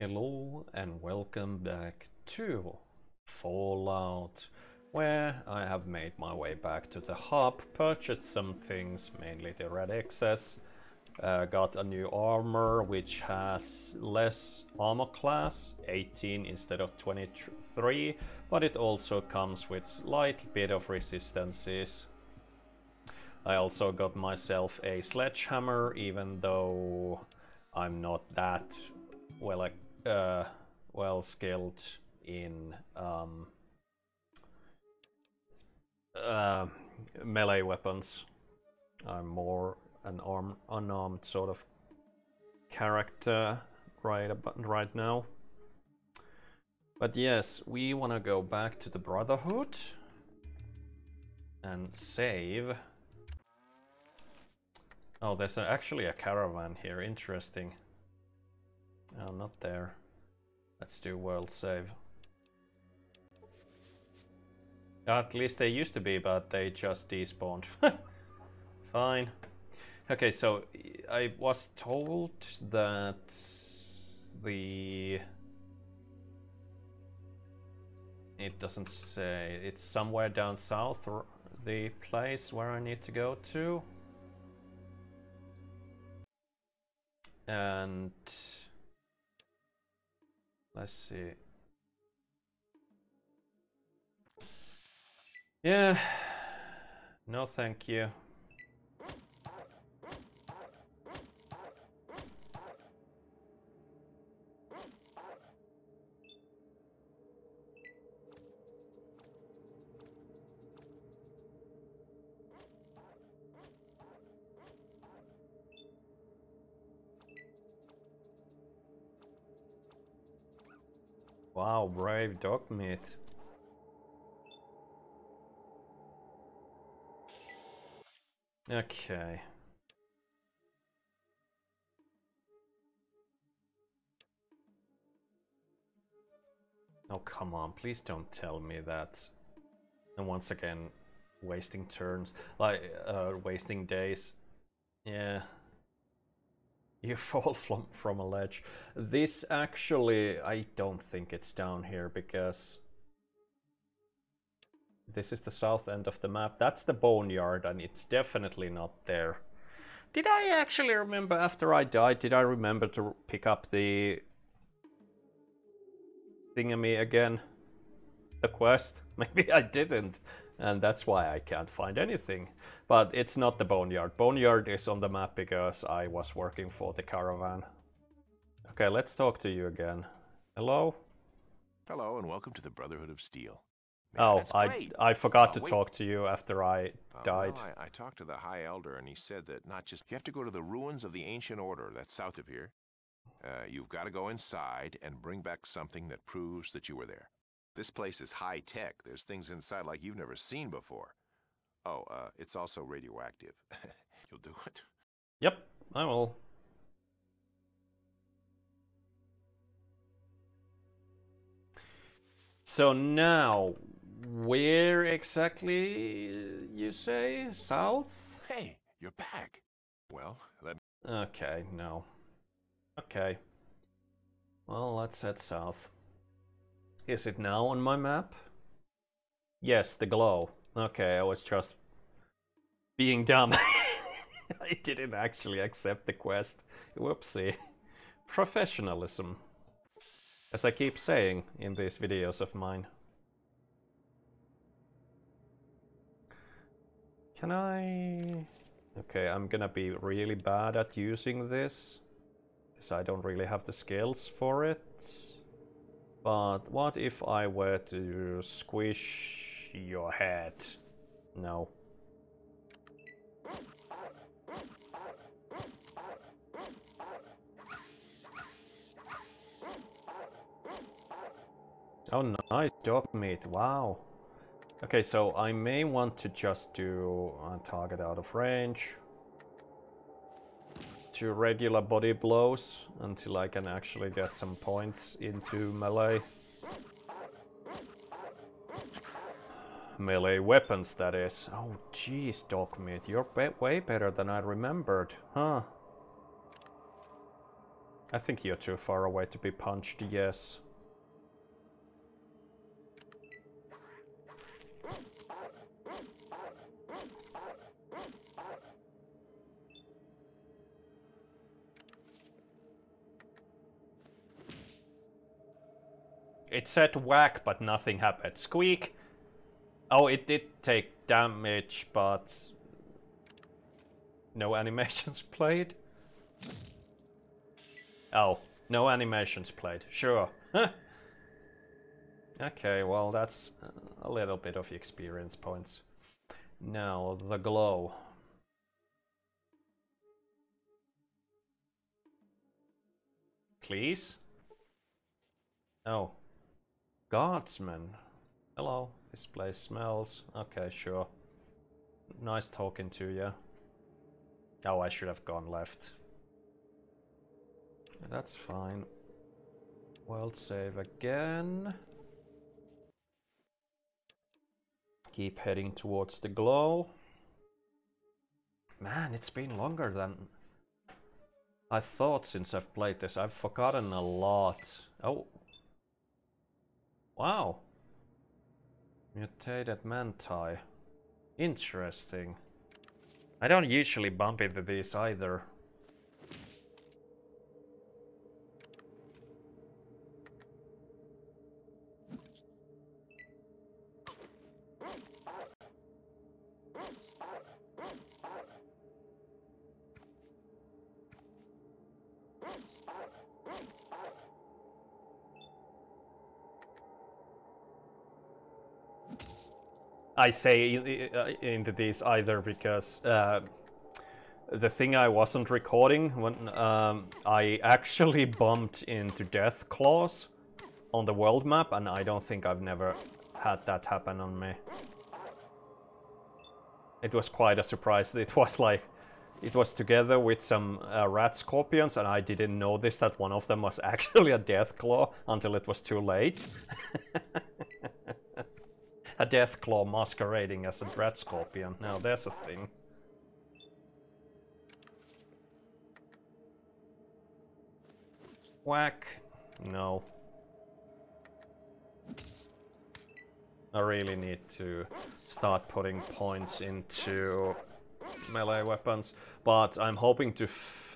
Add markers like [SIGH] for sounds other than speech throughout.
Hello and welcome back to Fallout, where I have made my way back to the hub, purchased some things, mainly the Rad-Xes, uh, got a new armor which has less armor class, 18 instead of 23, but it also comes with slight bit of resistances. I also got myself a sledgehammer, even though I'm not that well uh, well skilled in um, uh, melee weapons. I'm more an arm unarmed sort of character right right now. But yes, we want to go back to the Brotherhood and save. Oh, there's actually a caravan here. Interesting. Oh, not there. Let's do world save. At least they used to be, but they just despawned. [LAUGHS] Fine. Okay, so I was told that the... It doesn't say. It's somewhere down south, or the place where I need to go to. And... Let's see. Yeah. [SIGHS] No, thank you. Brave dog meat. Okay. Oh, come on, please don't tell me that. And once again, wasting turns, like, uh, wasting days. Yeah, you [LAUGHS] fall from, from a ledge. This actually, I don't think it's down here because this is the south end of the map. That's the boneyard and it's definitely not there. Did I actually remember after I died, did I remember to pick up the thingamy again? The quest? [LAUGHS] Maybe I didn't and that's why I can't find anything. But it's not the Boneyard. Boneyard is on the map because I was working for the caravan. Okay, let's talk to you again. Hello? Hello, and welcome to the Brotherhood of Steel. Man, oh, I, I forgot oh, to talk to you after I uh, died. Well, I, I talked to the High Elder, and he said that not just... You have to go to the ruins of the Ancient Order, that's south of here. Uh, you've got to go inside and bring back something that proves that you were there. This place is high tech. There's things inside like you've never seen before. Oh, uh, it's also radioactive. [LAUGHS] You'll do it? Yep, I will. So now, where exactly you say? South? Hey, you're back. Well, let me... Okay, no. Okay. Well, let's head south. Is it now on my map? Yes, the glow. Okay, I was just being dumb. [LAUGHS] I didn't actually accept the quest. Whoopsie. Professionalism. As I keep saying in these videos of mine. Can I... Okay, I'm gonna be really bad at using this. Because I don't really have the skills for it. But what if I were to squish your head? No. Oh, nice Dogmeat. Wow. Okay, so I may want to just do a target out of range to regular body blows until I can actually get some points into melee. Melee weapons, that is. Oh, jeez, Dogmeat, you're be way better than I remembered, huh? I think you're too far away to be punched, yes. It said whack, but nothing happened. Squeak! Oh, it did take damage, but... No animations [LAUGHS] played? Oh, no animations played. Sure. [LAUGHS] okay, well that's a little bit of experience points. Now, the glow. Please? Oh. Guardsman. Hello, this place smells. Okay, sure. Nice talking to you. Oh, I should have gone left. That's fine. World save again. Keep heading towards the glow. Man, it's been longer than I thought since I've played this. I've forgotten a lot. Oh, Wow. Mutated Manti. Interesting. I don't usually bump into these either. I say uh, into this either because uh, the thing I wasn't recording when um, I actually [LAUGHS] bumped into Death Deathclaws on the world map, and I don't think I've never had that happen on me. It was quite a surprise. It was like it was together with some uh, rad scorpions, and I didn't notice that one of them was [LAUGHS] actually a Deathclaw until it was too late. [LAUGHS] a Deathclaw masquerading as a Rad Scorpion. Now there's a thing. Whack. No. I really need to start putting points into melee weapons, but I'm hoping to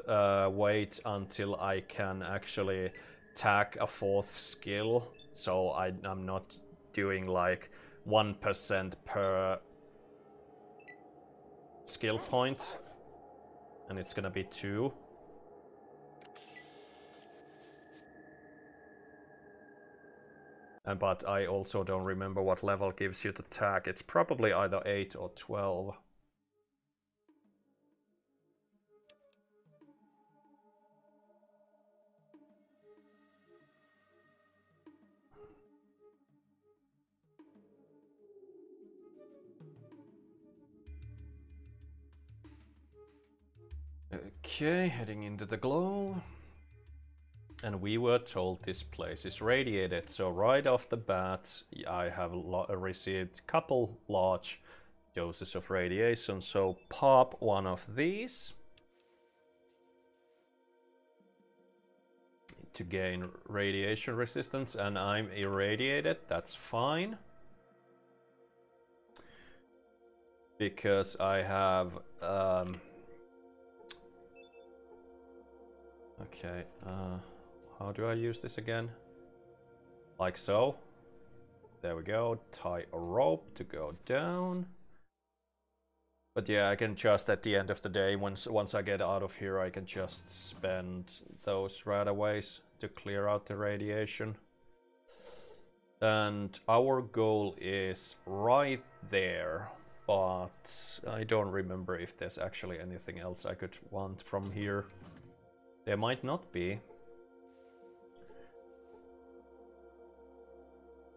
uh, wait until I can actually tag a fourth skill, so I, I'm not doing like 1% per skill point. And it's gonna be 2. And, but I also don't remember what level gives you the tag. It's probably either 8 or 12. Okay, heading into the glow. And we were told this place is radiated, so right off the bat I have received a couple large doses of radiation, so pop one of these. To gain radiation resistance, and I'm irradiated, that's fine. Because I have... Um, Okay, uh, how do I use this again? Like so. There we go, tie a rope to go down. But yeah, I can just at the end of the day, once once I get out of here, I can just spend those RadAways to clear out the radiation. And our goal is right there, but I don't remember if there's actually anything else I could want from here. There might not be.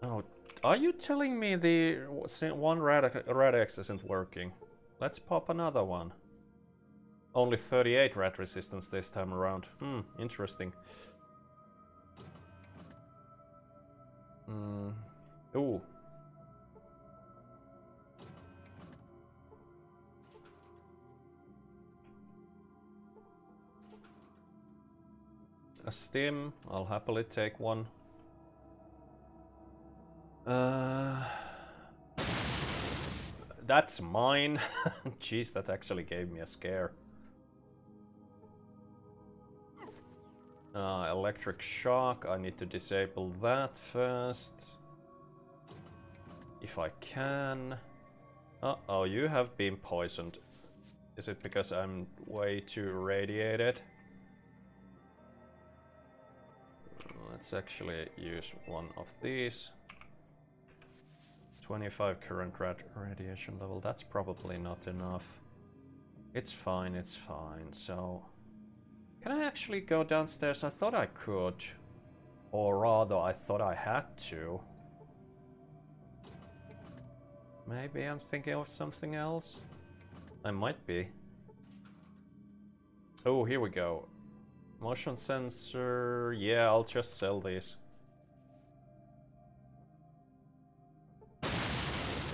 Oh, are you telling me the one Rad-X isn't working? Let's pop another one. Only 38 rad resistance this time around. Hmm, interesting. Hmm. Ooh, a stim. I'll happily take one. Uh, that's mine. [LAUGHS] Jeez, that actually gave me a scare. Uh, electric shock, I need to disable that first. If I can. Uh oh, you have been poisoned. Is it because I'm way too radiated? Let's actually use one of these. 25 current rad radiation level, that's probably not enough. It's fine, it's fine, so... Can I actually go downstairs? I thought I could. Or rather, I thought I had to. Maybe I'm thinking of something else? I might be. Oh, here we go. Motion sensor... Yeah, I'll just sell these.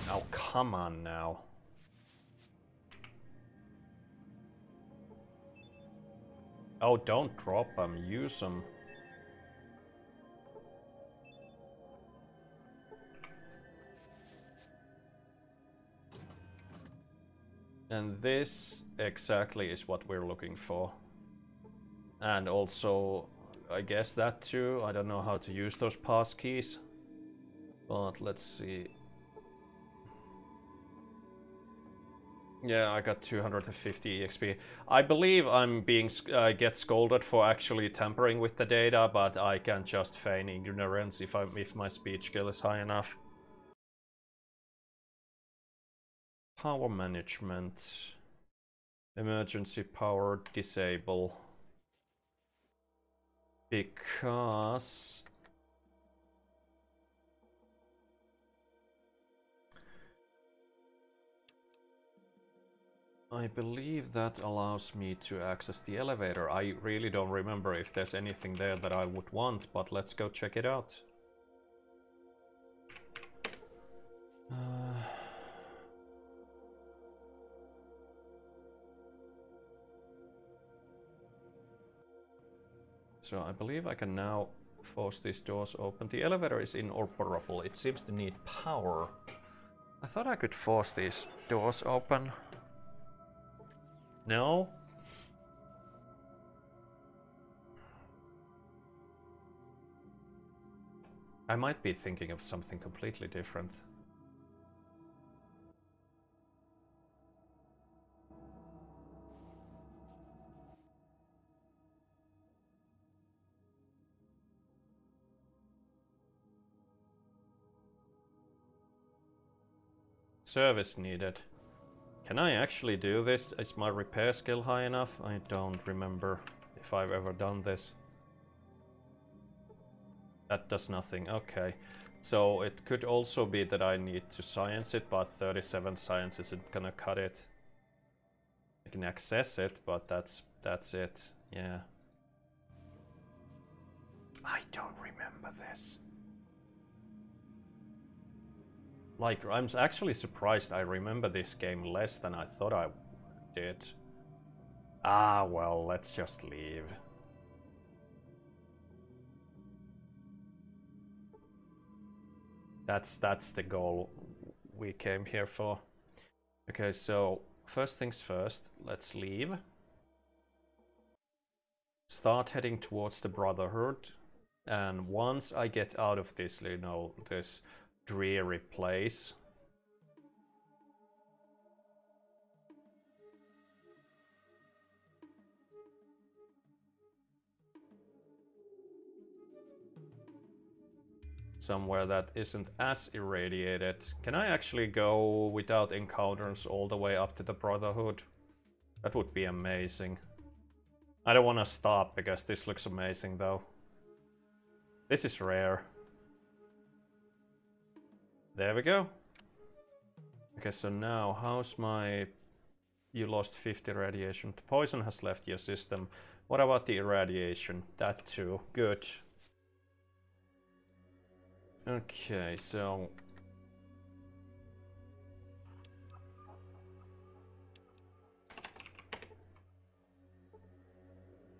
Oh, come on now. Oh, don't drop them, use them. And this exactly is what we're looking for. And also, I guess that too. I don't know how to use those pass keys. But let's see. Yeah, I got 250 EXP. I believe I'm being uh, get scolded for actually tampering with the data, but I can just feign ignorance if I if my speech skill is high enough. Power management. Emergency power disable. Because... I believe that allows me to access the elevator. I really don't remember if there's anything there that I would want, but let's go check it out. Uh... So I believe I can now force these doors open. The elevator is inoperable. It seems to need power. I thought I could force these doors open. No? I might be thinking of something completely different. Service needed. Can I actually do this? Is my repair skill high enough? I don't remember if I've ever done this. That does nothing, okay. So it could also be that I need to science it, but 37 science isn't gonna cut it. I can access it, but that's that's it, yeah. I don't remember this. Like, I'm actually surprised I remember this game less than I thought I did. Ah, well, let's just leave. That's, that's the goal we came here for. Okay, so first things first, let's leave. Start heading towards the Brotherhood. And once I get out of this, you know, this dreary place. Somewhere that isn't as irradiated. Can I actually go without encounters all the way up to the Brotherhood? That would be amazing. I don't want to stop because this looks amazing though. This is rare. There we go. Okay, so now how's my... You lost 50 radiation. The poison has left your system. What about the irradiation? That too. Good. Okay, so...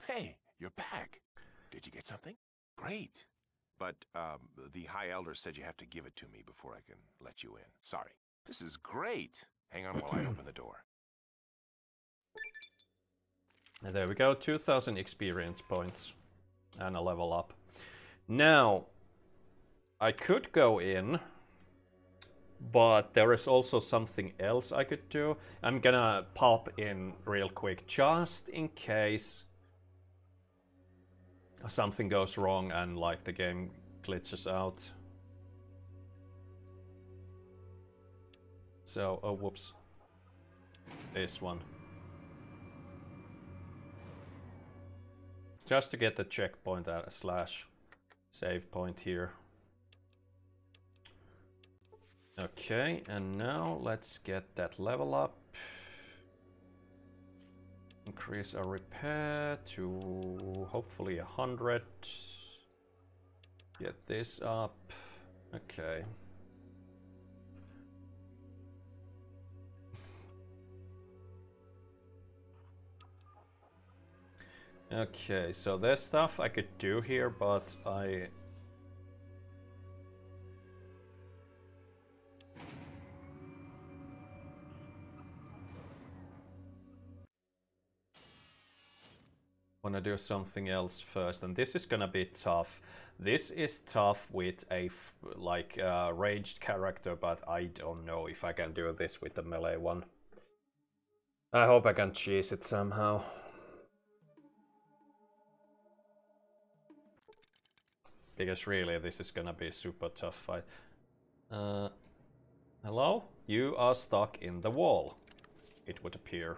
Hey, you're back. Did you get something? Great. But um, the High Elder said you have to give it to me before I can let you in. Sorry. This is great. Hang on while I open the door. And there we go, 2000 experience points and a level up. Now, I could go in, but there is also something else I could do. I'm gonna pop in real quick just in case something goes wrong and like the game glitches out. So, oh whoops. This one. Just to get the checkpoint uh, slash save point here. Okay, and now let's get that level up. Increase our repair to hopefully a hundred. Get this up. Okay. Okay, so there's stuff I could do here, but I... to do something else first, and this is gonna be tough. This is tough with a like uh, ranged character, but I don't know if I can do this with the melee one. I hope I can cheese it somehow. Because really, this is gonna be a super tough fight. Uh, hello? You are stuck in the wall. It would appear.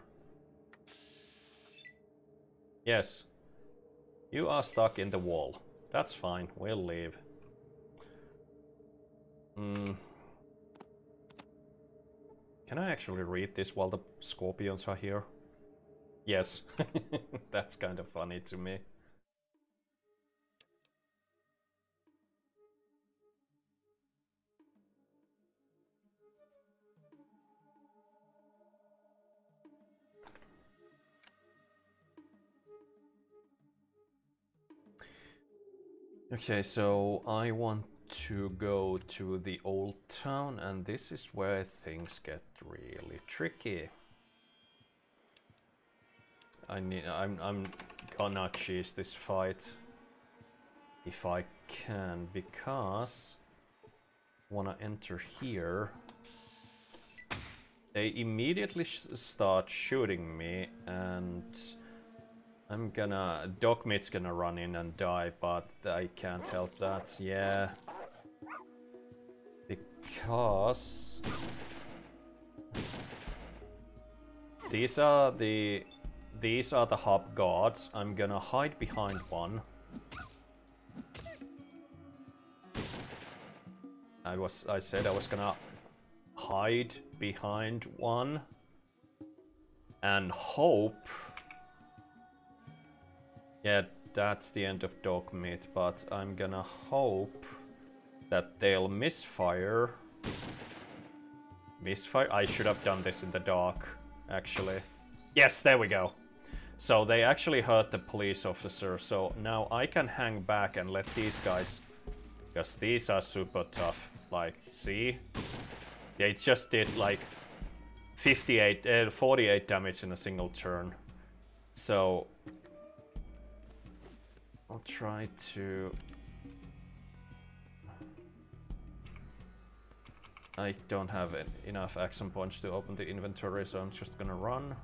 Yes. You are stuck in the wall. That's fine, we'll leave. Hmm. Can I actually read this while the scorpions are here? Yes. [LAUGHS] That's kind of funny to me. Okay, so I want to go to the old town and this is where things get really tricky. I need I'm I'm gonna cheese this fight if I can because wanna enter here they immediately sh start shooting me and I'm gonna... Dogmeat's gonna run in and die, but I can't help that. Yeah. Because... These are the... These are the hub guards. I'm gonna hide behind one. I was... I said I was gonna hide behind one. And hope yeah, that's the end of Dogmeat, but I'm gonna hope that they'll misfire. Misfire? I should have done this in the dark, actually. Yes, there we go. So they actually hurt the police officer, so now I can hang back and let these guys... Because these are super tough. Like, see? Yeah, it just did like 58, uh, 48 damage in a single turn. So I'll try to... I don't have enough action points to open the inventory, so I'm just gonna run.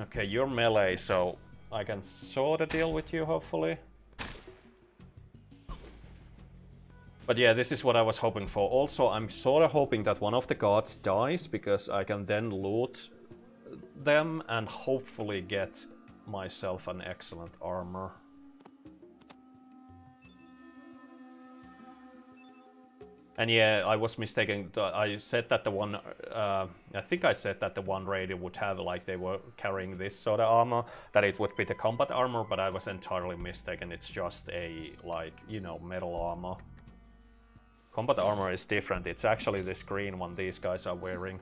Okay, you're melee, so I can sort of deal with you, hopefully. But yeah, this is what I was hoping for. Also, I'm sort of hoping that one of the guards dies, because I can then loot them and hopefully get myself an excellent armor. And yeah, I was mistaken. I said that the one, uh, I think I said that the one raider would have, like they were carrying this sort of armor, that it would be the combat armor, but I was entirely mistaken. It's just a, like, you know, metal armor. Combat armor is different. It's actually this green one these guys are wearing.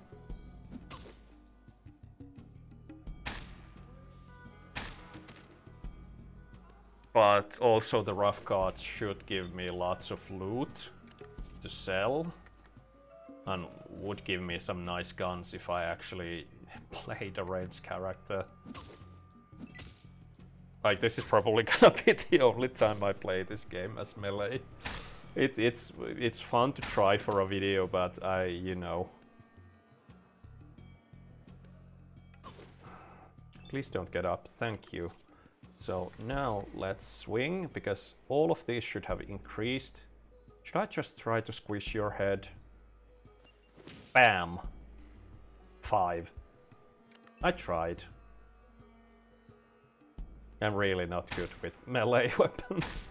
But also the rough cards should give me lots of loot to sell and would give me some nice guns if I actually [LAUGHS] played a ranged character. Like this is probably [LAUGHS] gonna be the only time I play this game as melee. It, it's it's fun to try for a video, but I, you know. Please don't get up, thank you. So now let's swing, because all of these should have increased. Should I just try to squish your head? Bam! Five. I tried. I'm really not good with melee [LAUGHS] weapons.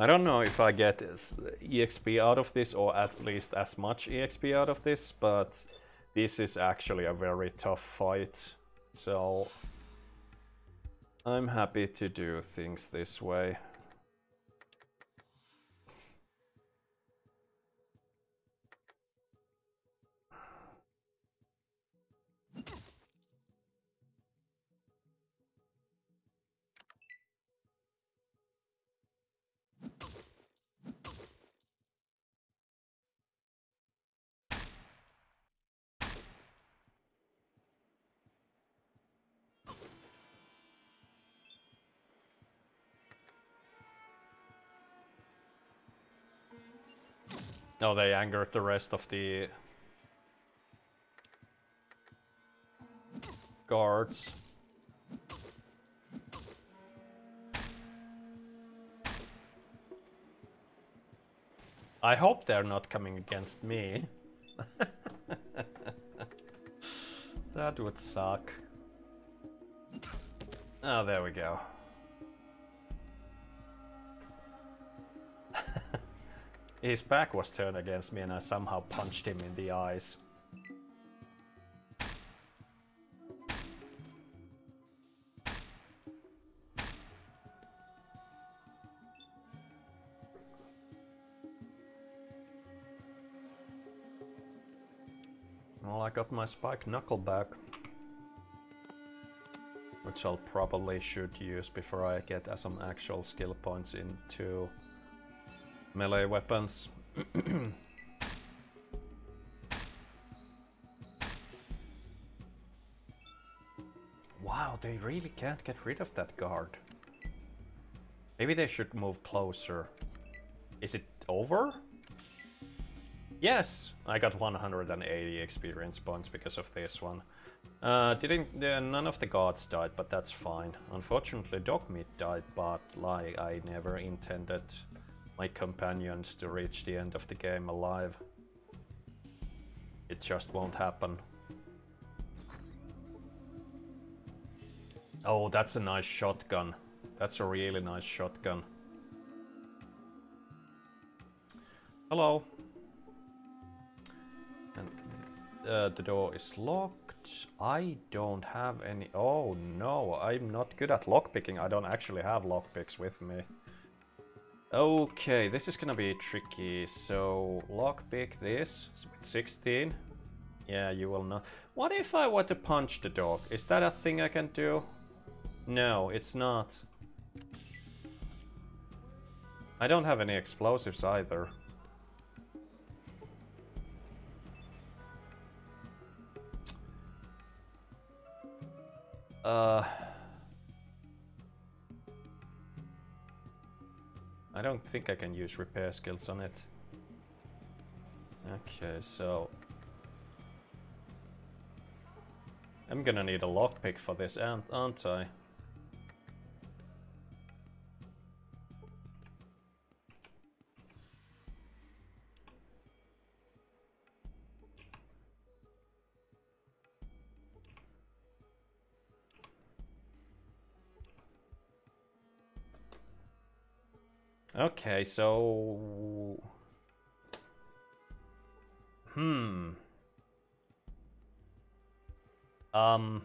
I don't know if I get EXP out of this or at least as much EXP out of this, but this is actually a very tough fight. So I'm happy to do things this way. Oh, they angered the rest of the guards. I hope they're not coming against me. [LAUGHS] that would suck. Oh, there we go. His back was turned against me and I somehow punched him in the eyes. Well, I got my spike knuckle back. Which I'll probably should use before I get some actual skill points into melee weapons. wow, they really can't get rid of that guard. Maybe they should move closer. Is it over? Yes, I got 180 experience points because of this one. Uh, didn't uh, none of the gods died, but that's fine. Unfortunately, Dogmeat died, but like I never intended my companions to reach the end of the game alive. It just won't happen. Oh, that's a nice shotgun. That's a really nice shotgun. Hello. And uh, the door is locked. I don't have any... Oh no, I'm not good at lockpicking. I don't actually have lockpicks with me. Okay, this is gonna be tricky. So, lockpick this with 16. Yeah, you will not. What if I want to punch the dog? Is that a thing I can do? No, it's not. I don't have any explosives either. Uh... I don't think I can use repair skills on it. Okay, so... I'm gonna need a lockpick for this, aren't I? Okay, so... Hmm. Um...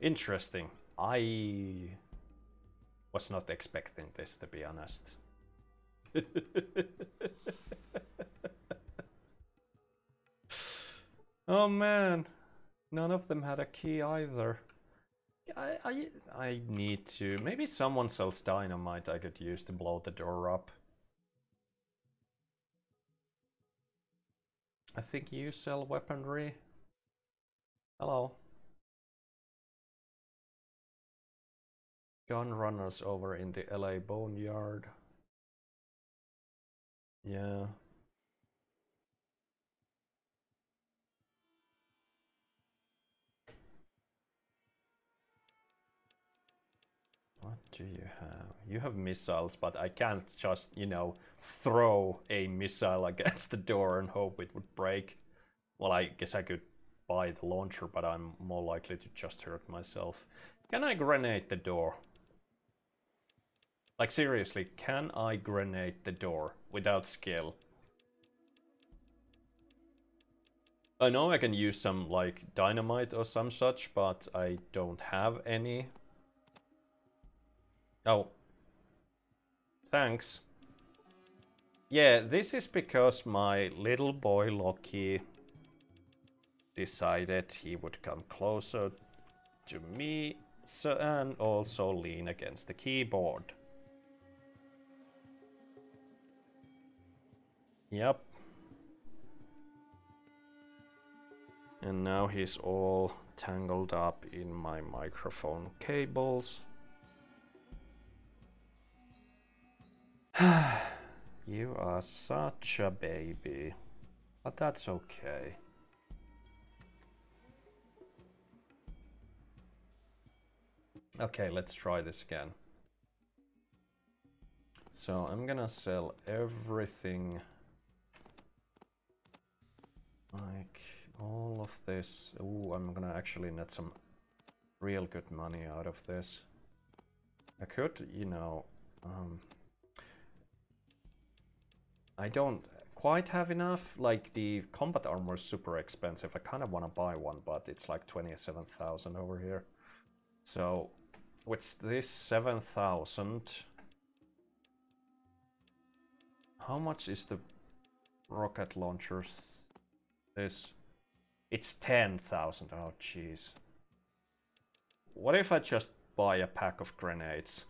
Interesting. I was not expecting this, to be honest. [LAUGHS] oh man, none of them had a key either. I, I, I need to. Maybe someone sells dynamite I could use to blow the door up. I think you sell weaponry. Hello. Gun runners over in the LA Boneyard. Yeah. What do you have? You have missiles, but I can't just, you know, throw a missile [LAUGHS] against the door and hope it would break. Well, I guess I could buy the launcher, but I'm more likely to just hurt myself. Can I grenade the door? Like seriously, can I grenade the door without skill? I know I can use some like dynamite or some such, but I don't have any. Oh. Thanks. Yeah, this is because my little boy Loki decided he would come closer to me so, and also lean against the keyboard. Yep. And now he's all tangled up in my microphone cables. [SIGHS] you are such a baby. But that's okay. Okay, let's try this again. So I'm gonna sell everything like all of this. Oh, I'm gonna actually net some real good money out of this. I could, you know, um, I don't quite have enough. Like the combat armor is super expensive. I kind of want to buy one, but it's like 27,000 over here. So with this 7,000, how much is the rocket launchers? This, it's 10,000. Oh, jeez. What if I just buy a pack of grenades?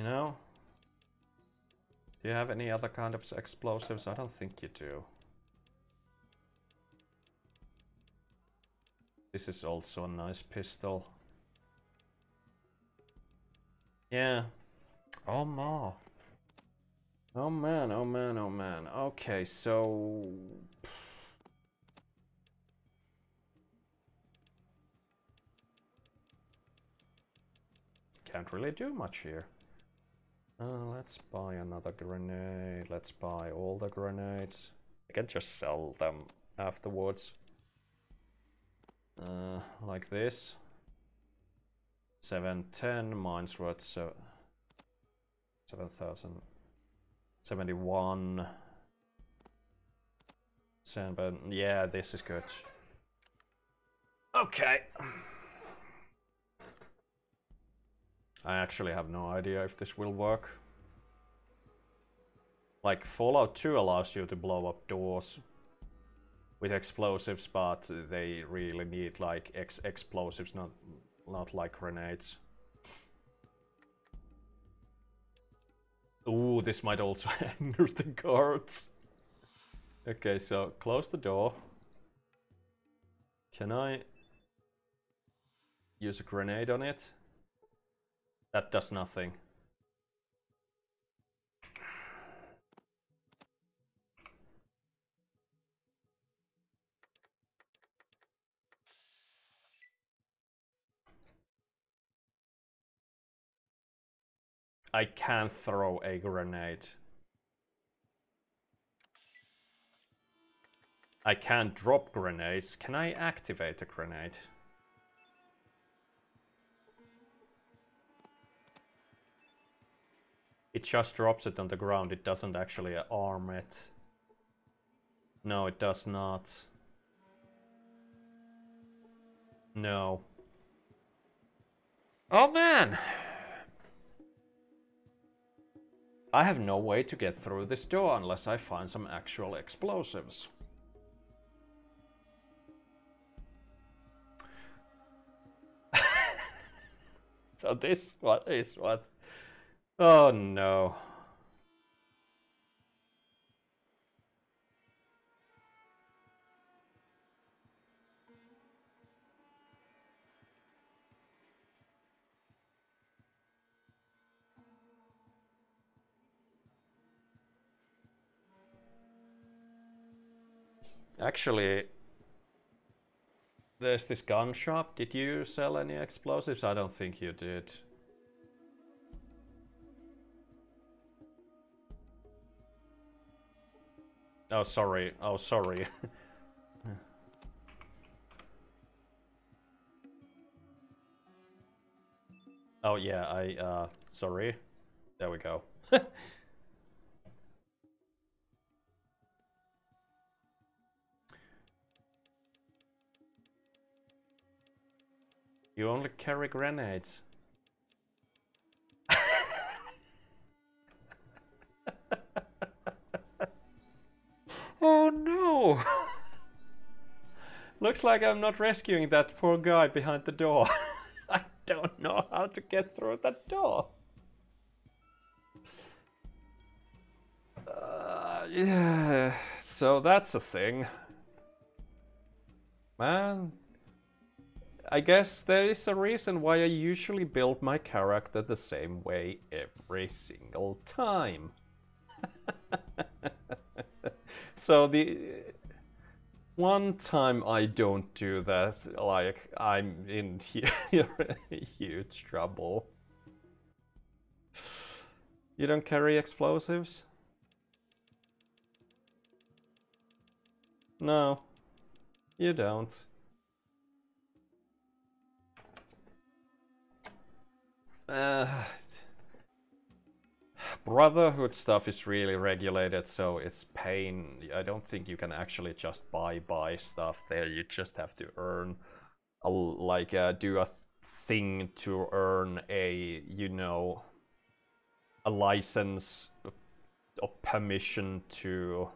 You know? Do you have any other kind of explosives? I don't think you do. This is also a nice pistol. Yeah. Oh, ma. Oh man, oh man, oh man. Okay, so... [SIGHS] Can't really do much here. Uh, let's buy another grenade. Let's buy all the grenades. I can just sell them afterwards. Uh, like this. 710 mine's worth so 7000 71 Seven, yeah, this is good. Okay. I actually have no idea if this will work. Like, Fallout 2 allows you to blow up doors with explosives, but they really need like ex explosives, not not like grenades. Ooh, this might also [LAUGHS] anger the guards. Okay, so close the door. Can I use a grenade on it? That does nothing. I can't throw a grenade. I can't drop grenades. Can I activate a grenade? It just drops it on the ground, it doesn't actually arm it. No, it does not. No. Oh man! I have no way to get through this door unless I find some actual explosives. [LAUGHS] so this what is what? Oh no. Actually, there's this gun shop. Did you sell any explosives? I don't think you did. Oh, sorry. Oh, sorry. [LAUGHS] oh, yeah, I, uh, sorry. There we go. [LAUGHS] You only carry grenades. Looks like I'm not rescuing that poor guy behind the door. [LAUGHS] I don't know how to get through that door. Uh, yeah, so that's a thing. Man, I guess there is a reason why I usually build my character the same way every single time. [LAUGHS] so the one time I don't do that, like I'm in [LAUGHS] huge trouble. You don't carry explosives? No, you don't. Uh, Brotherhood stuff is really regulated, so it's pain. I don't think you can actually just buy buy stuff there. You just have to earn, a, like, uh, do a thing to earn a, you know, a license or permission to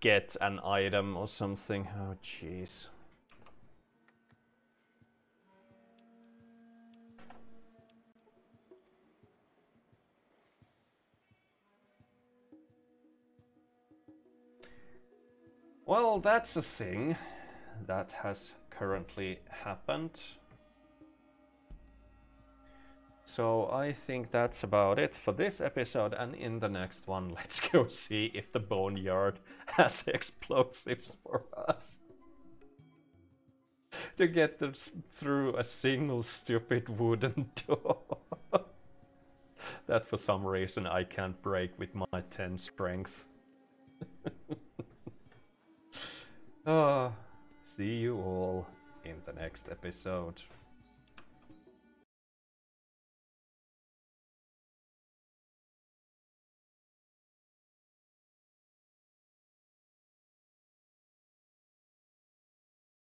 get an item or something. Oh, jeez. Well, that's a thing that has currently happened. So I think that's about it for this episode and in the next one [LAUGHS] let's go see if the Boneyard [LAUGHS] has explosives for us. to get them through a single stupid wooden [LAUGHS] door. that for some reason I can't break with my 10 strength. Ah, see you all in the next episode.